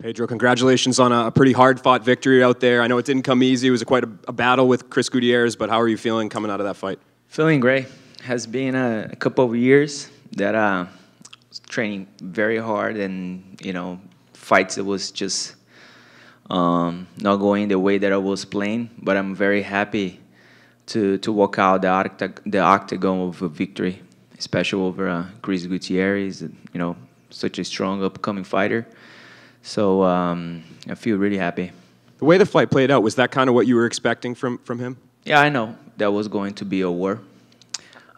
Pedro, congratulations on a pretty hard-fought victory out there. I know it didn't come easy. It was a quite a, a, battle with Chris Gutierrez, but how are you feeling coming out of that fight? Feeling great. Has been a, a couple of years that uh, training very hard, and you know, fights. It was just um, not going the way that I was playing, but I'm very happy to to walk out the, the octagon with a victory, especially over uh, Chris Gutierrez. You know, such a strong upcoming fighter. So um, I feel really happy. The way the fight played out was that kind of what you were expecting from from him? Yeah, I know that was going to be a war.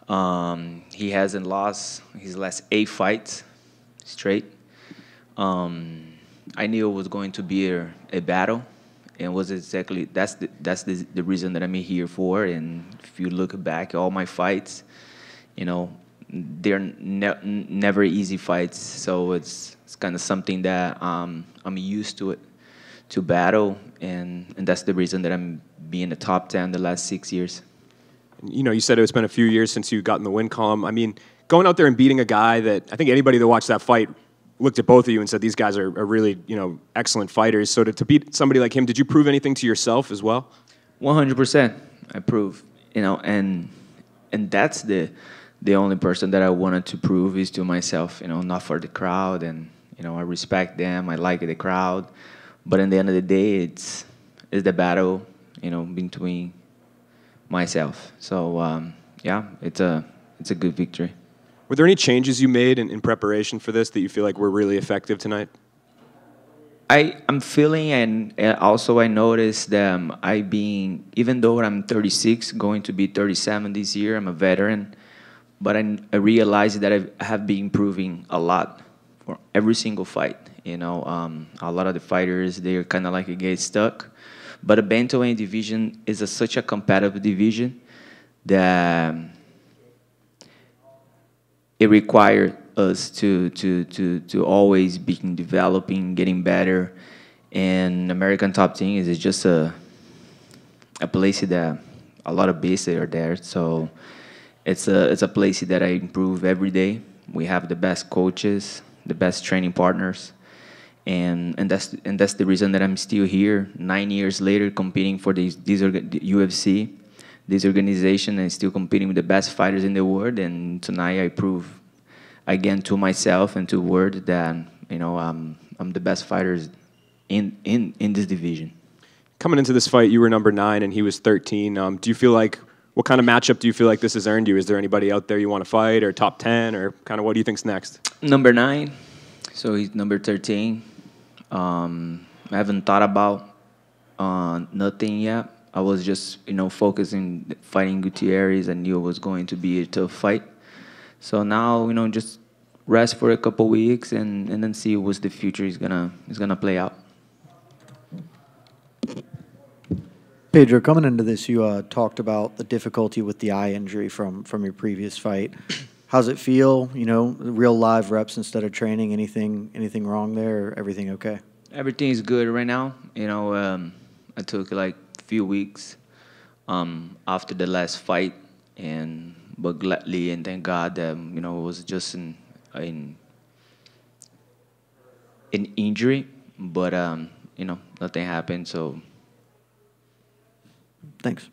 Um, he hasn't lost his last eight fights straight. Um, I knew it was going to be a, a battle, and was exactly that's the that's the, the reason that I'm here for. And if you look back, at all my fights, you know, they're ne- never easy fights. So it's it's kind of something that um, I'm used to it to battle, and and that's the reason that I'm being the top ten the last six years. You know, you said it's been a few years since you got in the win column. I mean, going out there and beating a guy that I think anybody that watched that fight looked at both of you and said these guys are, are really you know excellent fighters. So to, to beat somebody like him, did you prove anything to yourself as well? One hundred percent, I prove. You know, and and that's the the only person that I wanted to prove is to myself. You know, not for the crowd, and you know I respect them. I like the crowd, but in the end of the day, it's it's the battle. You know, between myself. So um, yeah, it's a it's a good victory. Were there any changes you made in, in preparation for this that you feel like were really effective tonight? I, I'm feeling, and also I noticed that um, I being, even though I'm 36, going to be 37 this year, I'm a veteran, but I, I realized that I have been improving a lot for every single fight. You know, um, a lot of the fighters, they're kind of like get stuck. But the bantamweight division is a, such a competitive division that it required us to to to to always be developing, getting better. And American Top Team is just a a place that a lot of beasts are there. So it's a it's a place that I improve every day. We have the best coaches, the best training partners, and and that's and that's the reason that I'm still here nine years later competing for these these UFC this organization and still competing with the best fighters in the world. And tonight I prove again to myself and to world that you know I'm I'm the best fighters in in in this division. Coming into this fight, you were number nine and he was 13. Um, do you feel like what kind of matchup do you feel like this has earned you? Is there anybody out there you want to fight, or top 10, or kind of what do you think's next? Number nine, so he's number 13. Um, I haven't thought about uh, nothing yet. I was just, you know, focusing fighting Gutierrez. I knew it was going to be a tough fight. So now, you know, just rest for a couple weeks and, and then see what the future is gonna is gonna play out. Pedro, coming into this, you uh, talked about the difficulty with the eye injury from from your previous fight. How's it feel? You know, real live reps instead of training. Anything anything wrong there? Or everything okay? Everything's good right now. You know, um, I took like a few weeks um, after the last fight, and but gladly and thank God that you know it was just an an, an injury, but um, you know nothing happened. So thanks.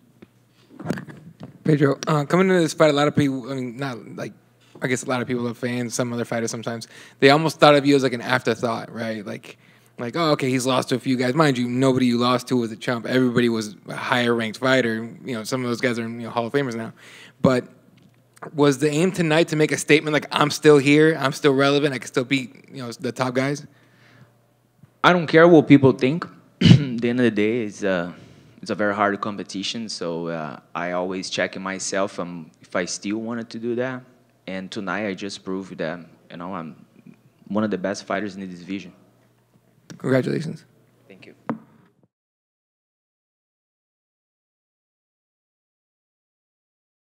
Pedro, uh, coming into this fight, a lot of people, I mean, not like, I guess a lot of people are fans, some other fighters sometimes, they almost thought of you as like an afterthought, right? Like, like, oh, okay, he's lost to a few guys. Mind you, nobody you lost to was a chump. Everybody was a higher ranked fighter. You know, some of those guys are you know, Hall of Famers now. But was the aim tonight to make a statement like, I'm still here, I'm still relevant, I can still beat you know the top guys? I don't care what people think. At the end of the day, it's, uh, it's a very hard competition. So uh, I always check in myself um, if I still wanted to do that. And tonight I just proved that you know I'm one of the best fighters in the division. Congratulations. Thank you.